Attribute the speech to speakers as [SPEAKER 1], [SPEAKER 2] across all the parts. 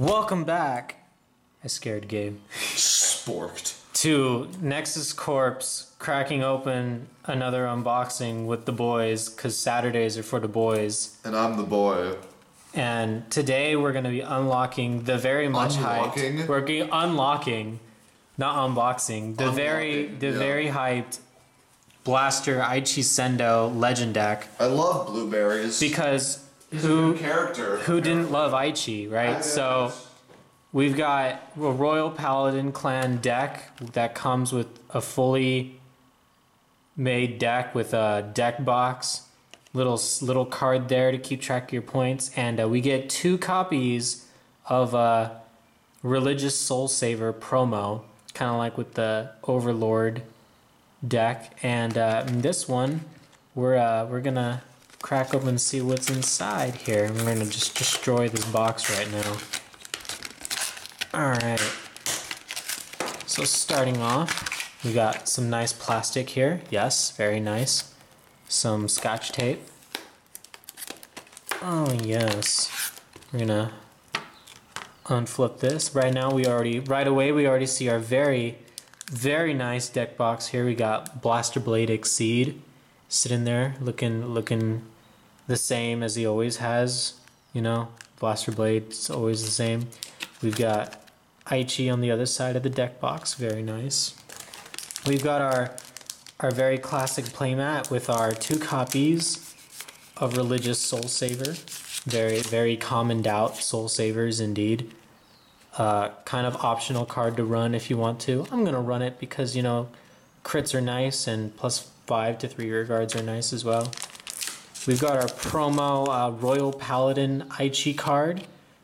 [SPEAKER 1] Welcome back. I scared Gabe.
[SPEAKER 2] Sporked.
[SPEAKER 1] To Nexus Corps cracking open another unboxing with the boys because Saturdays are for the boys.
[SPEAKER 2] And I'm the boy.
[SPEAKER 1] And today we're going to be unlocking the very much
[SPEAKER 2] Unlocking?
[SPEAKER 1] hyped. We're ge- unlocking, not unboxing. The very, the
[SPEAKER 2] yeah.
[SPEAKER 1] very hyped Blaster Aichi Sendou Legend deck
[SPEAKER 2] I love blueberries.
[SPEAKER 1] because who
[SPEAKER 2] character.
[SPEAKER 1] who didn't love Aichi, right? So we've got a Royal Paladin clan deck that comes with a fully made deck with a deck box, little little card there to keep track of your points, and uh, we get two copies of a Religious Soul Saver promo, kind of like with the Overlord deck, and uh, this one we're uh, we're gonna crack open and see what's inside here. We're gonna just destroy this box right now. All right. So starting off, we got some nice plastic here. Yes, very nice. Some scotch tape. Oh yes. We're gonna unflip this. Right now we already right away we already see our very very nice deck box here. We got Blaster Blade Exceed sitting there looking looking the same as he always has. You know, Blaster Blade, Blade's always the same. We've got Aichi on the other side of the deck box, very nice. We've got our our very classic playmat with our two copies of Religious Soul Saver. Very, very common doubt Soul Savers indeed. Uh, kind of optional card to run if you want to. I'm gonna run it because you know crits are nice and plus five to three rear guards are nice as well. We've got our promo uh, Royal Paladin Aichi card,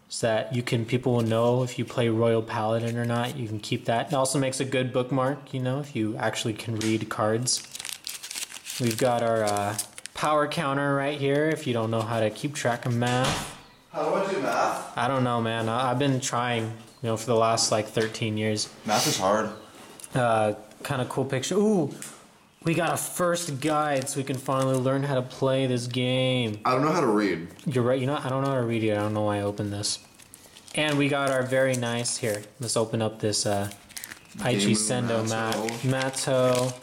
[SPEAKER 1] so that you can people will know if you play Royal Paladin or not. You can keep that. It also makes a good bookmark, you know, if you actually can read cards. We've got our uh, power counter right here. If you don't know how to keep track of math,
[SPEAKER 2] How do I do math?
[SPEAKER 1] I don't know, man. I- I've been trying, you know, for the last like 13 years.
[SPEAKER 2] Math is hard.
[SPEAKER 1] Uh, kind of cool picture. Ooh, we got a first guide so we can finally learn how to play this game.
[SPEAKER 2] I don't know how to read.
[SPEAKER 1] You're right. You know, I don't know how to read it. I don't know why I opened this. And we got our very nice here. Let's open up this uh, Aichi Sendou mat.
[SPEAKER 2] Matto.
[SPEAKER 1] Matto.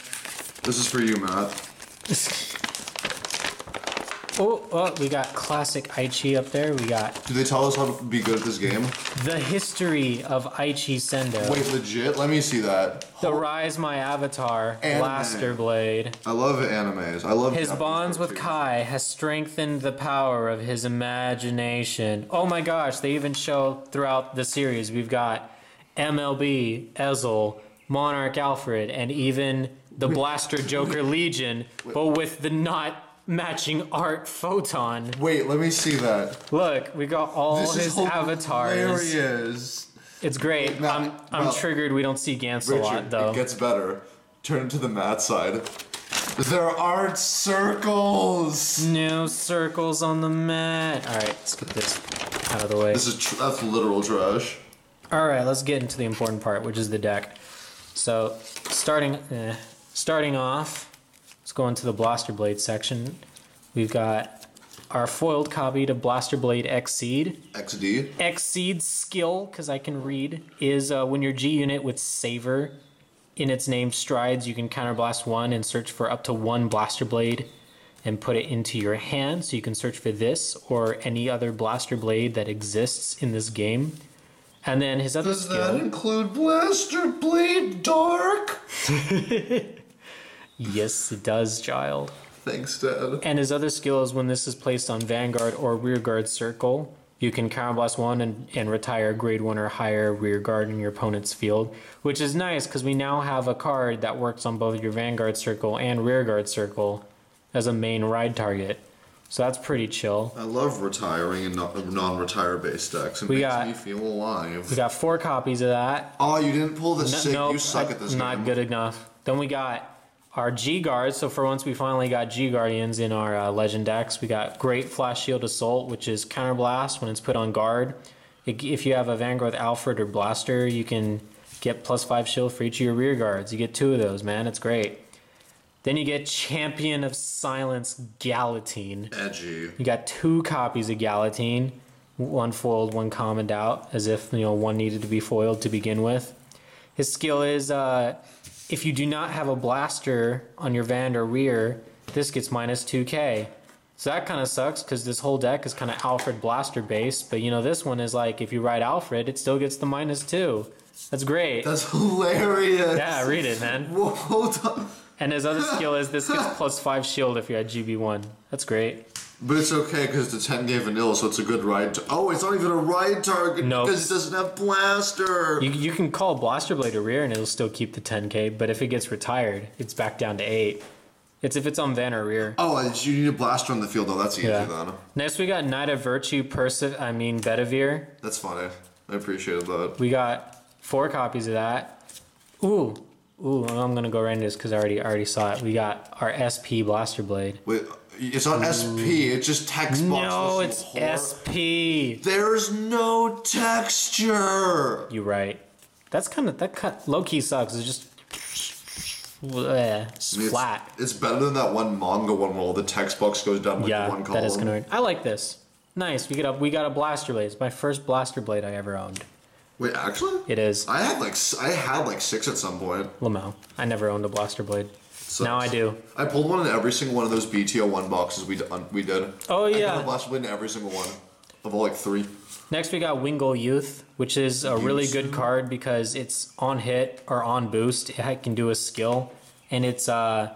[SPEAKER 2] This is for you, Matt.
[SPEAKER 1] Oh, oh, we got classic Aichi up there. We got
[SPEAKER 2] Do they tell us how to be good at this game?
[SPEAKER 1] the history of Aichi Sendou.
[SPEAKER 2] Wait, legit? Let me see that.
[SPEAKER 1] The Rise My Avatar,
[SPEAKER 2] Anime.
[SPEAKER 1] Blaster Blade.
[SPEAKER 2] I love animes. I love
[SPEAKER 1] His
[SPEAKER 2] Japanese
[SPEAKER 1] bonds with. Kai has strengthened the power of his imagination. Oh my gosh, they even show throughout the series. We've got MLB, Ezel, Monarch Alfred, and even the Blaster Joker Legion, but with the not matching art photon.
[SPEAKER 2] Wait, let me see that.
[SPEAKER 1] Look, we got all
[SPEAKER 2] This
[SPEAKER 1] his
[SPEAKER 2] is
[SPEAKER 1] avatars.
[SPEAKER 2] hilarious.
[SPEAKER 1] It's great.
[SPEAKER 2] Now-
[SPEAKER 1] I'm, I'm
[SPEAKER 2] well,
[SPEAKER 1] triggered we don't see Gantz a lot
[SPEAKER 2] Richard,
[SPEAKER 1] though.
[SPEAKER 2] it gets better. Turn to the Matt side. There aren't circles.
[SPEAKER 1] No circles on the mat. All right, let's get this out of the way.
[SPEAKER 2] This is tr- that's literal trash.
[SPEAKER 1] All right, let's get into the important part, which is the deck. So, starting eh, starting off, let's go into the Blaster Blade section. We've got our foiled copy to Blaster Blade Exceed.
[SPEAKER 2] XD.
[SPEAKER 1] Exceed's skill, because I can read, is uh, when your G unit with Saver in its name strides, you can counterblast one and search for up to one Blaster Blade and put it into your hand. So you can search for this or any other Blaster Blade that exists in this game. And then his other
[SPEAKER 2] Does
[SPEAKER 1] skill.
[SPEAKER 2] that include Blaster Blade Dark?
[SPEAKER 1] Yes, it does, child.
[SPEAKER 2] Thanks, Dad.
[SPEAKER 1] And his other skill is when this is placed on Vanguard or Rearguard Circle, you can counterblast one and, and retire grade one or higher rearguard in your opponent's field, which is nice because we now have a card that works on both your Vanguard Circle and Rearguard Circle as a main ride target. So that's pretty chill.
[SPEAKER 2] I love retiring and non- non-retire based decks. It
[SPEAKER 1] We
[SPEAKER 2] makes
[SPEAKER 1] got-
[SPEAKER 2] me feel alive.
[SPEAKER 1] We got four copies of that.
[SPEAKER 2] oh, you didn't pull the
[SPEAKER 1] No,
[SPEAKER 2] sick.
[SPEAKER 1] nope,
[SPEAKER 2] you suck
[SPEAKER 1] I-
[SPEAKER 2] at this
[SPEAKER 1] not
[SPEAKER 2] game.
[SPEAKER 1] good enough. Then we got our G guards. So for once, we finally got G guardians in our uh, legend decks. We got Great Flash Shield Assault, which is counterblast when it's put on guard. If if you have a Vanguard Alfred or Blaster, you can get plus five shield for each of your rear guards. You get two of those, man. It's great. Then you get Champion of Silence Galatine.
[SPEAKER 2] Edgy.
[SPEAKER 1] You got two copies of Galatine. one foiled, one commoned out, as if you know one needed to be foiled to begin with. His skill is uh, if you do not have a blaster on your van or rear, this gets minus 2k. So that kind of sucks because this whole deck is kind of Alfred blaster based, but you know this one is like if you ride Alfred, it still gets the minus two. That's great.
[SPEAKER 2] That's hilarious.
[SPEAKER 1] yeah, read it, man.
[SPEAKER 2] Whoa, hold on.
[SPEAKER 1] And his other skill is this gets plus five shield if you're at GB1. That's great.
[SPEAKER 2] But it's okay because it's a 10 gauge vanilla, so it's a good ride. Oh, it's not even a ride target
[SPEAKER 1] Nope.
[SPEAKER 2] because it doesn't have blaster.
[SPEAKER 1] You, you can call Blaster Blade a rear and it'll still keep the 10k, but if it gets retired, it's back down to 8. It's if it's on van or rear.
[SPEAKER 2] oh, it's- you need a blaster on the field. Oh, that's easy
[SPEAKER 1] Yeah.
[SPEAKER 2] then.
[SPEAKER 1] Next we got Knight of Virtue, Perse- I mean Bedivere.
[SPEAKER 2] That's funny. I appreciated that.
[SPEAKER 1] We got four copies of that. Ooh, ooh, I'm gonna go right into this because I already I already saw it. We got our SP Blaster Blade.
[SPEAKER 2] Wait, it's not SP. It's just text box.
[SPEAKER 1] No, it's SP.
[SPEAKER 2] There's no texture.
[SPEAKER 1] You're right. That's kind of that cut low key sucks. It's just bleh, it's
[SPEAKER 2] I mean,
[SPEAKER 1] flat.
[SPEAKER 2] It's, better than that one manga one where all the text box goes down like
[SPEAKER 1] yeah,
[SPEAKER 2] one column.
[SPEAKER 1] that is gonna. I like this. Nice. We get a we got a blaster blade. It's my first blaster blade I ever owned.
[SPEAKER 2] Wait, actually,
[SPEAKER 1] It is
[SPEAKER 2] I had like s- I had like six at some point.
[SPEAKER 1] Lamau. I never owned a blaster blade.
[SPEAKER 2] Sucks.
[SPEAKER 1] Now I do.
[SPEAKER 2] I pulled one in every single one of those BTO one boxes we we did.
[SPEAKER 1] Oh,
[SPEAKER 2] I
[SPEAKER 1] yeah.
[SPEAKER 2] got a blaster blade in every single one of all like three.
[SPEAKER 1] Next, we got Wingle Youth, which is a really good card because it's on hit or on boost. It can do a skill, and it's uh,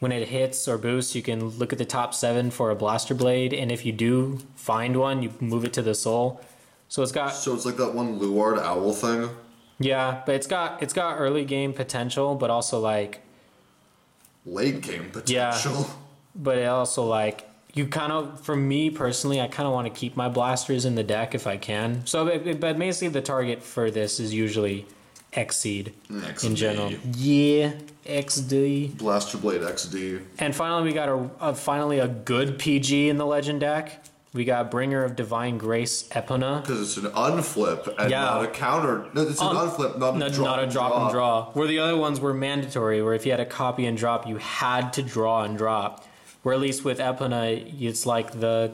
[SPEAKER 1] when it hits or boosts, you can look at the top seven for a blaster blade, and if you do find one, you move it to the soul. So it's got
[SPEAKER 2] So it's like that one Luard owl thing.
[SPEAKER 1] yeah, but it's got it's got early game potential, but also like
[SPEAKER 2] Late game potential. Yeah.
[SPEAKER 1] but it also like you kind of for me personally i kind of want to keep my blasters in the deck if i can so but, but basically the target for this is usually xseed in general yeah xd
[SPEAKER 2] Blaster Blade XD.
[SPEAKER 1] and finally we got a, a finally a good pg in the legend deck we got bringer of divine grace epona
[SPEAKER 2] Because it's an unflip and
[SPEAKER 1] Yeah.
[SPEAKER 2] not a counter. No, it's an
[SPEAKER 1] Un-
[SPEAKER 2] unflip, not,
[SPEAKER 1] No,
[SPEAKER 2] a drop.
[SPEAKER 1] not a
[SPEAKER 2] and
[SPEAKER 1] drop and draw. Where the other ones were mandatory, where if you had a copy and drop, you had to draw and drop. Where at least with Epona, it's like the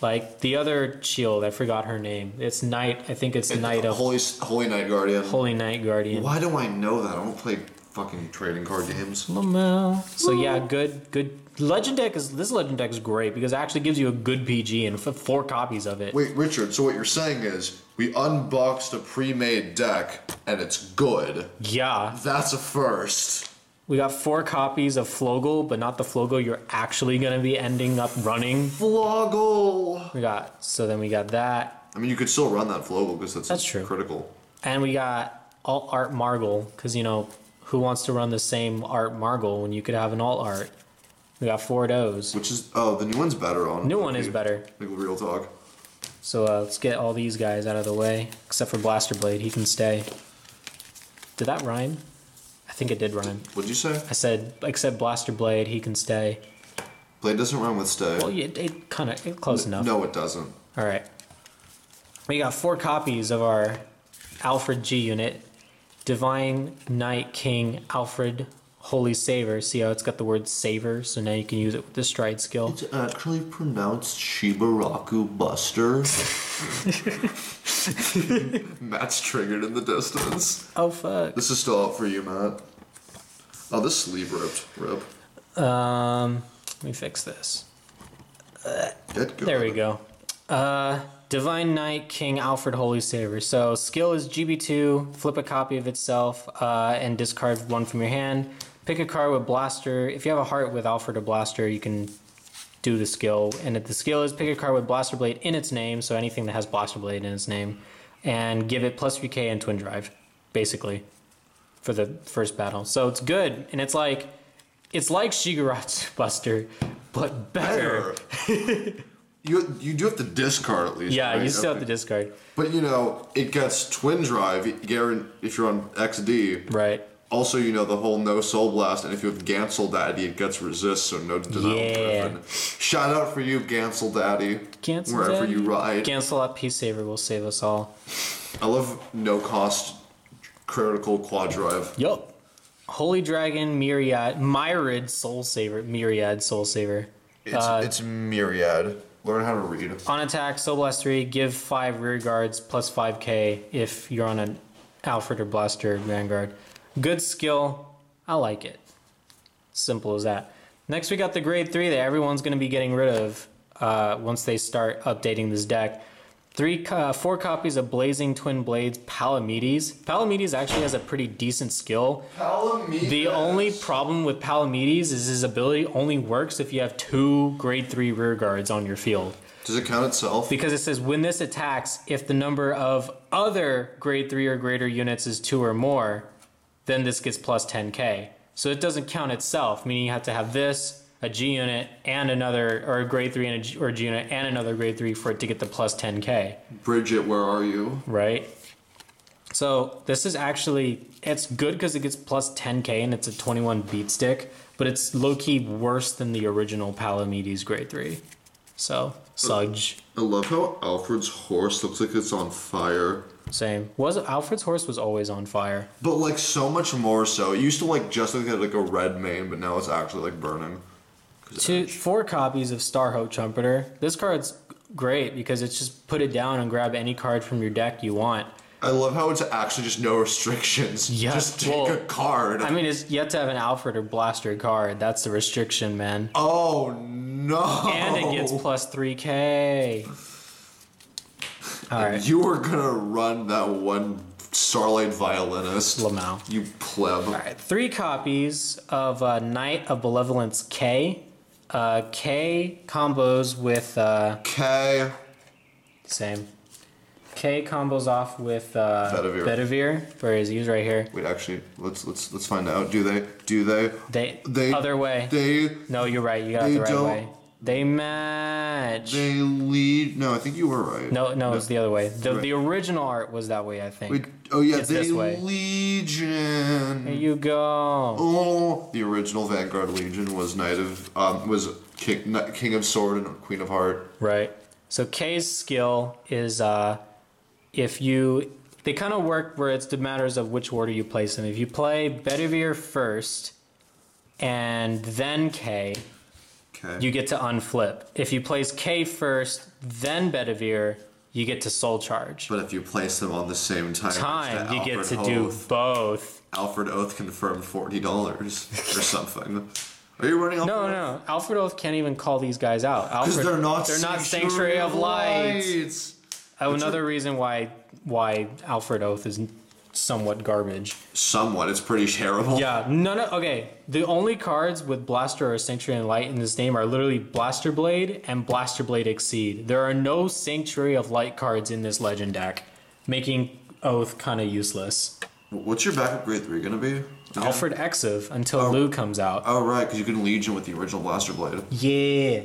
[SPEAKER 1] like the other shield. I forgot her name. It's Knight. I think it's
[SPEAKER 2] And
[SPEAKER 1] Knight of
[SPEAKER 2] Holy, Holy Night Guardian.
[SPEAKER 1] Holy Knight Guardian.
[SPEAKER 2] Why do I know that? I don't play fucking trading card games.
[SPEAKER 1] Lamau. So yeah, good, good. Legend deck is this legend deck is great because it actually gives you a good PG and f- four copies of it.
[SPEAKER 2] Wait, Richard, so what you're saying is we unboxed a pre-made deck and it's good.
[SPEAKER 1] Yeah,
[SPEAKER 2] That's a first.
[SPEAKER 1] we got four copies of Flogal, but not the Flogal you're actually gonna be ending up running.
[SPEAKER 2] Flogal.
[SPEAKER 1] We got so then we got that.
[SPEAKER 2] I mean, you could still run that Flogal because that's,
[SPEAKER 1] That's true.
[SPEAKER 2] critical.
[SPEAKER 1] And we got alt art Margal, because you know, who wants to run the same art Margal when you could have an alt art? We got four those.
[SPEAKER 2] Which is oh, the new one's better on.
[SPEAKER 1] New one is better.
[SPEAKER 2] Like real talk.
[SPEAKER 1] So uh, let's get all these guys out of the way, except for Blaster Blade. He can stay. Did that rhyme? I think it did rhyme.
[SPEAKER 2] What'd you say?
[SPEAKER 1] I said, except Blaster Blade, he can stay.
[SPEAKER 2] Blade doesn't rhyme with stay.
[SPEAKER 1] Well, it, it kind of close enough.
[SPEAKER 2] No, it doesn't.
[SPEAKER 1] All right. We got four copies of our Alfred G unit, Divine Knight King Alfred Holy Saver. See how it's got the word saver, so now you can use it with the stride skill.
[SPEAKER 2] It's actually pronounced Shibaraku Buster. Matt's triggered in the distance.
[SPEAKER 1] Oh fuck.
[SPEAKER 2] This is still up for you, Matt. Oh, this sleeve ripped. Rip.
[SPEAKER 1] Um, let me fix this.
[SPEAKER 2] Get good.
[SPEAKER 1] There we go. Uh, Divine Knight King Alfred Holy Saver. So skill is GB2. Flip a copy of itself uh, and discard one from your hand. Pick a card with Blaster. If you have a heart with Alfred or Blaster, you can do the skill. And if the skill is pick a card with Blaster Blade in its name, so anything that has Blaster Blade in its name, and give it plus 3k and Twin Drive, basically, for the first battle. So it's good, and it's like it's like Shigaratsu Buster, but better.
[SPEAKER 2] Better. you you do have to discard at least.
[SPEAKER 1] Yeah,
[SPEAKER 2] right?
[SPEAKER 1] you still have
[SPEAKER 2] Okay.
[SPEAKER 1] to discard.
[SPEAKER 2] But you know, it gets twin drive. If you're on XD.
[SPEAKER 1] Right.
[SPEAKER 2] Also, you know the whole no soul blast, and if you have Gansel Daddy, it gets resist, so no denial.
[SPEAKER 1] Yeah.
[SPEAKER 2] Shout out for you, Gansel Daddy.
[SPEAKER 1] Cancel
[SPEAKER 2] wherever
[SPEAKER 1] Daddy.
[SPEAKER 2] you ride.
[SPEAKER 1] Gansel out Peace Saver will save us all.
[SPEAKER 2] I love no cost critical quad drive.
[SPEAKER 1] Yup. Holy Dragon Myriad Myriad Soul Saver Myriad Soul Saver.
[SPEAKER 2] It's
[SPEAKER 1] Uh,
[SPEAKER 2] it's myriad. Learn how to read.
[SPEAKER 1] On attack, Soul Blast 3, give 5 rear guards plus 5k if you're on an Alfred or Blaster Vanguard. Good skill. I like it. Simple as that. Next, we got the grade 3 that everyone's going to be getting rid of uh, once they start updating this deck. Three, uh, four copies of Blazing Twin Blades Palamedes. Palamedes actually has a pretty decent skill.
[SPEAKER 2] Palamedes.
[SPEAKER 1] The only problem with Palamedes is his ability only works if you have two grade 3 rear guards on your field.
[SPEAKER 2] Does it count itself?
[SPEAKER 1] Because it says when this attacks, if the number of other grade 3 or greater units is 2 or more, then this gets plus 10k. So it doesn't count itself, meaning you have to have this, a G unit, and another, or a grade 3 and a G, or a G unit, and another grade 3 for it to get the plus 10k,
[SPEAKER 2] Bridget, where are you?
[SPEAKER 1] right? So this is actually, it's good because it gets plus 10k and it's a 21 beat stick, but it's low key worse than the original Palamedes grade 3. So, Sudge.
[SPEAKER 2] I love how Alfred's horse looks like it's on fire.
[SPEAKER 1] Same. Was Alfred's horse was always on fire.
[SPEAKER 2] But like so much more so. It used to like just look like a red mane, but now it's actually like burning.
[SPEAKER 1] Two, four copies of Starhope Trumpeter. This card's great because it's just put it down and grab any card from your deck you want.
[SPEAKER 2] I love how it's actually just no restrictions.
[SPEAKER 1] Yeah,
[SPEAKER 2] Just take
[SPEAKER 1] well,
[SPEAKER 2] a card.
[SPEAKER 1] I mean, it's you have to have an Alfred or Blaster card. That's the restriction, man.
[SPEAKER 2] oh no.
[SPEAKER 1] And it gets plus three K. All right,
[SPEAKER 2] You were gonna run that one Starlight violinist.
[SPEAKER 1] Lamau.
[SPEAKER 2] You pleb.
[SPEAKER 1] All right, three copies of uh, Knight of Benevolence K. Uh, K combos with uh,
[SPEAKER 2] Okay.
[SPEAKER 1] same. K combos off with uh,
[SPEAKER 2] Bedivere.
[SPEAKER 1] Bedivere. Where is he? He's right here.
[SPEAKER 2] Wait, actually, let's let's let's find out. Do they? Do they?
[SPEAKER 1] They,
[SPEAKER 2] They
[SPEAKER 1] other way.
[SPEAKER 2] They
[SPEAKER 1] no, you're right. You got it the right
[SPEAKER 2] don't-
[SPEAKER 1] way. They match.
[SPEAKER 2] they lead. No, I think you were right.
[SPEAKER 1] no, no, it's the other way. The,
[SPEAKER 2] Right.
[SPEAKER 1] the original art was that way, I think.
[SPEAKER 2] Wait, oh yeah,
[SPEAKER 1] It's
[SPEAKER 2] they
[SPEAKER 1] this way.
[SPEAKER 2] Legion.
[SPEAKER 1] There you go.
[SPEAKER 2] Oh, the original Vanguard Legion was Knight of um was King King of Sword and Queen of Heart.
[SPEAKER 1] Right. So K's skill is uh, if you they kind of work where it's the matters of which order you place them. If you play Bedivere first and then K,
[SPEAKER 2] Okay.
[SPEAKER 1] you get to unflip. If you place K first, then Bedivere, you get to soul charge.
[SPEAKER 2] but if you place them on the same time,
[SPEAKER 1] Time you get
[SPEAKER 2] Alfred
[SPEAKER 1] to do both.
[SPEAKER 2] Alfred Oath confirmed forty dollars or something. Are you running? Alfred
[SPEAKER 1] No,
[SPEAKER 2] Oath?
[SPEAKER 1] no, Alfred Oath can't even call these guys out.
[SPEAKER 2] Because
[SPEAKER 1] Alfred,
[SPEAKER 2] they're not.
[SPEAKER 1] They're not Sanctuary of Light.
[SPEAKER 2] Lights.
[SPEAKER 1] Oh, another reason why why Alfred Oath is somewhat garbage.
[SPEAKER 2] Somewhat, it's pretty terrible.
[SPEAKER 1] Yeah, no, no. okay. The only cards with Blaster or Sanctuary and Light in this name are literally Blaster Blade and Blaster Blade Exceed. There are no Sanctuary of Light cards in this Legend deck, making Oath kind of useless.
[SPEAKER 2] What's your backup grade three gonna be? again?
[SPEAKER 1] Alfred Exiv until
[SPEAKER 2] Oh.
[SPEAKER 1] Lou comes out.
[SPEAKER 2] Oh right, because you can Legion with the original Blaster Blade.
[SPEAKER 1] Yeah.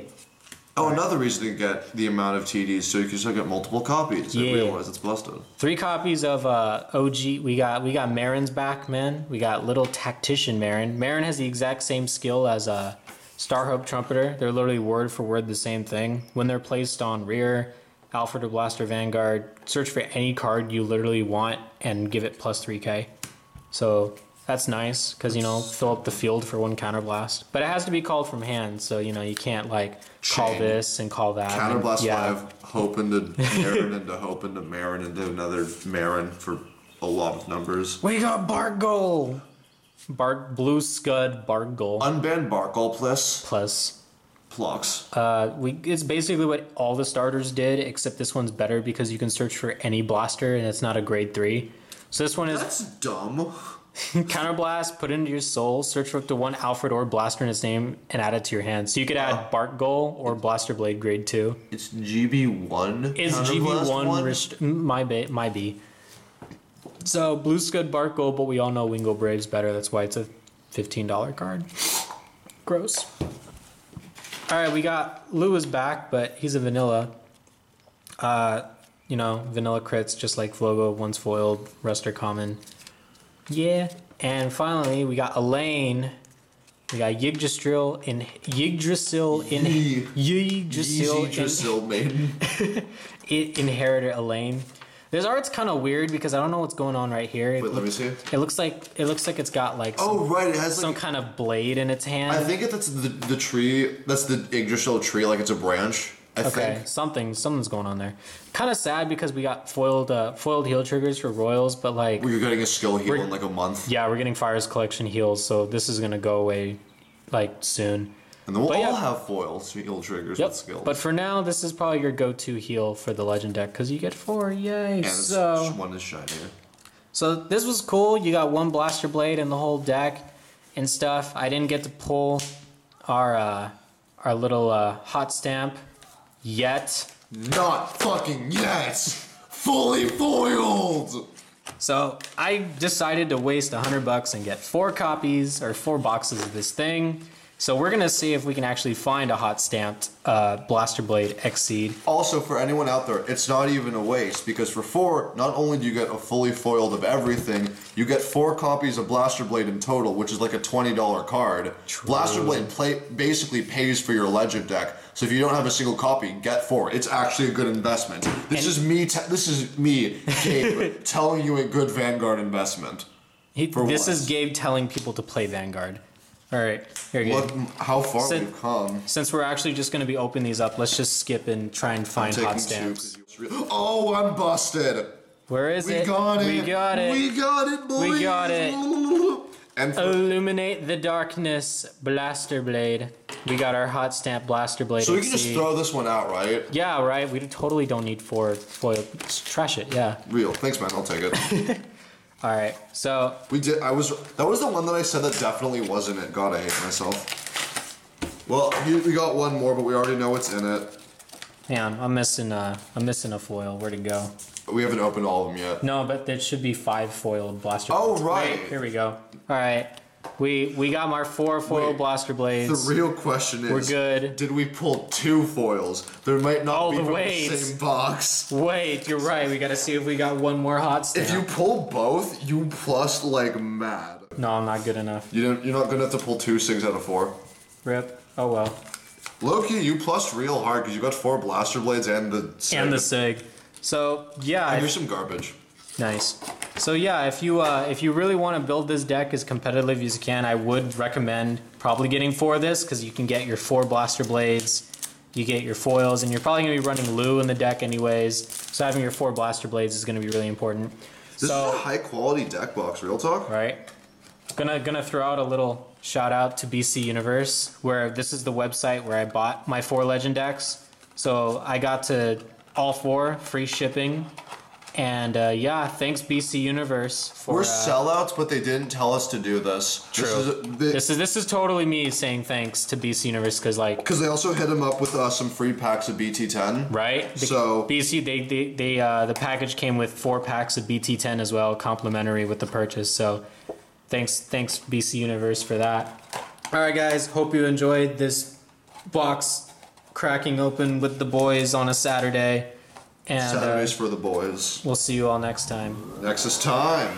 [SPEAKER 2] Oh, another reason to get the amount of TDs so you can still get multiple copies.
[SPEAKER 1] Yeah.
[SPEAKER 2] I realize it's busted.
[SPEAKER 1] Three copies of uh, OG. We got we got Marin's back, man. We got little tactician Marin. Marin has the exact same skill as a Starhope Trumpeter. They're literally word for word the same thing. When they're placed on rear, Alfred or Blaster Vanguard, search for any card you literally want and give it plus three K. So that's nice because you know fill up the field for one counterblast. But it has to be called from hand, so you know you can't like call
[SPEAKER 2] Chain.
[SPEAKER 1] this and call that. and-
[SPEAKER 2] Counterblast
[SPEAKER 1] yeah.
[SPEAKER 2] five, hoping to Marin into hoping to Marin into another Marin for a lot of numbers.
[SPEAKER 1] We got Barcgal. Bark Blue Scud Bargol
[SPEAKER 2] Unbanned Barcgal plus
[SPEAKER 1] plus.
[SPEAKER 2] Plux.
[SPEAKER 1] Uh, we it's basically what all the starters did, except this one's better because you can search for any blaster and it's not a grade three. So this one is
[SPEAKER 2] That's dumb.
[SPEAKER 1] counterblast. Put into your soul. Search for up to one Alfred or blaster in its name and add it to your hand. So you could add Barcgal or Blaster Blade grade two.
[SPEAKER 2] It's GB one.
[SPEAKER 1] Is GB one rest- my ba- my B. So blue scud bark gold, but we all know Wingal Brave's better. That's why it's a fifteen dollar card. Gross. All right, we got Lou is back, but he's a vanilla. Uh, you know, vanilla crits just like Flogal, once foiled, rest are common. Yeah, and finally we got Elaine. We got Yggdrasil in Yggdrasil in. Yggdrasil in
[SPEAKER 2] Yggdrasil maiden.
[SPEAKER 1] it inheritor Elaine. This art's kind of weird because I don't know what's going on right here. It,
[SPEAKER 2] Wait, let me see.
[SPEAKER 1] it looks like it looks like it's got like oh, some,
[SPEAKER 2] Oh right, it has
[SPEAKER 1] some
[SPEAKER 2] like.
[SPEAKER 1] kind of blade in its hand.
[SPEAKER 2] I think that's the the tree. That's the Yggdrasil tree. Like it's a branch. I
[SPEAKER 1] Okay,
[SPEAKER 2] think.
[SPEAKER 1] something something's going on there. Kind of sad because we got foiled uh, foiled heal triggers for royals, but like
[SPEAKER 2] We're getting a skill heal in like a month.
[SPEAKER 1] yeah, we're getting Fire's collection heals, so this is gonna go away like soon.
[SPEAKER 2] And then we'll
[SPEAKER 1] But
[SPEAKER 2] all
[SPEAKER 1] yeah.
[SPEAKER 2] have foils, heal triggers
[SPEAKER 1] Yep.
[SPEAKER 2] with skills.
[SPEAKER 1] But for now, this is probably your go-to heal for the legend deck because you get four. Yay!
[SPEAKER 2] and
[SPEAKER 1] so
[SPEAKER 2] one is shinier.
[SPEAKER 1] so this was cool. You got one blaster blade in the whole deck and stuff. I didn't get to pull our uh, our little uh, hot stamp yet.
[SPEAKER 2] Not fucking yet! Fully foiled!
[SPEAKER 1] So I decided to waste a hundred bucks and get four copies or four boxes of this thing. So we're gonna see if we can actually find a hot stamped uh, Blaster Blade Exceed.
[SPEAKER 2] Also, for anyone out there, it's not even a waste because for four, not only do you get a fully foiled of everything, you get four copies of Blaster Blade in total, which is like a twenty dollar card. Blaster Blade play, basically pays for your Legend deck. So if you don't have a single copy, get four. It's actually a good investment. This
[SPEAKER 1] And-
[SPEAKER 2] is me. Te- this is me, Gabe, telling you a good Vanguard investment.
[SPEAKER 1] He, this is. Gabe telling people to play Vanguard. All right, here you
[SPEAKER 2] Look
[SPEAKER 1] go.
[SPEAKER 2] how far
[SPEAKER 1] Sid-
[SPEAKER 2] we've come.
[SPEAKER 1] Since we're actually just gonna be opening these up, let's just skip and try and find hot stamps.
[SPEAKER 2] 'cause Oh, I'm busted.
[SPEAKER 1] Where is
[SPEAKER 2] We
[SPEAKER 1] it?
[SPEAKER 2] We got it.
[SPEAKER 1] We got it.
[SPEAKER 2] We got it, boys.
[SPEAKER 1] We got it.
[SPEAKER 2] And
[SPEAKER 1] Illuminate the darkness, Blaster Blade. We got our hot stamp Blaster Blade.
[SPEAKER 2] so we can just throw this one out, right?
[SPEAKER 1] Yeah, right. We totally don't need four foil. Just trash it. Yeah.
[SPEAKER 2] Real. Thanks, man. I'll take it.
[SPEAKER 1] All right. So
[SPEAKER 2] we did. I was. That was the one that I said that definitely wasn't it. God, I hate myself. Well, we we got one more, but we already know what's in it.
[SPEAKER 1] man, I'm missing. Uh, I'm missing a foil. Where'd it go?
[SPEAKER 2] We haven't opened all of them yet.
[SPEAKER 1] No, but there should be five foiled blaster.
[SPEAKER 2] Oh, right.
[SPEAKER 1] Wait, here we go. All right. We we got our four foil
[SPEAKER 2] Wait,
[SPEAKER 1] blaster blades.
[SPEAKER 2] The real question is,
[SPEAKER 1] We're good.
[SPEAKER 2] Did we pull two foils? There might not
[SPEAKER 1] Oh,
[SPEAKER 2] be
[SPEAKER 1] the
[SPEAKER 2] from the same box.
[SPEAKER 1] Wait, you're right. We got to see if we got one more hot stamp.
[SPEAKER 2] If you pull both, you plus like mad.
[SPEAKER 1] No, I'm not good enough.
[SPEAKER 2] You don't, you're not gonna have to pull two sings out of four.
[SPEAKER 1] Rip. Oh well.
[SPEAKER 2] Loki, you plus real hard because you got four blaster blades and the
[SPEAKER 1] And the sig. So yeah,
[SPEAKER 2] And
[SPEAKER 1] if-
[SPEAKER 2] here's some garbage.
[SPEAKER 1] Nice. So yeah, if you uh, if you really want to build this deck as competitively as you can, I would recommend probably getting four of this because you can get your four blaster blades, you get your foils, and you're probably gonna be running Lu in the deck anyways. So having your four blaster blades is gonna be really important.
[SPEAKER 2] This
[SPEAKER 1] so
[SPEAKER 2] is a high quality deck box, real talk.
[SPEAKER 1] right, gonna gonna throw out a little shout out to BC Universe, where this is the website where I bought my four legend decks. So I got to all four free shipping. And uh, yeah, thanks BC Universe for
[SPEAKER 2] We're
[SPEAKER 1] uh,
[SPEAKER 2] sellouts, but they didn't tell us to do this.
[SPEAKER 1] True.
[SPEAKER 2] This
[SPEAKER 1] This is this is totally me saying thanks to BC Universe because like
[SPEAKER 2] because they also hit them up with uh, some free packs of BT10.
[SPEAKER 1] right The-
[SPEAKER 2] So-
[SPEAKER 1] BC they they, they uh, the package came with four packs of BT10 as well, complimentary with the purchase. So thanks thanks BC Universe for that. All right, guys, hope you enjoyed this box cracking open with the boys on a Saturday, and uh,
[SPEAKER 2] Saturdays for the boys.
[SPEAKER 1] we'll see you all next time.
[SPEAKER 2] Nexus time.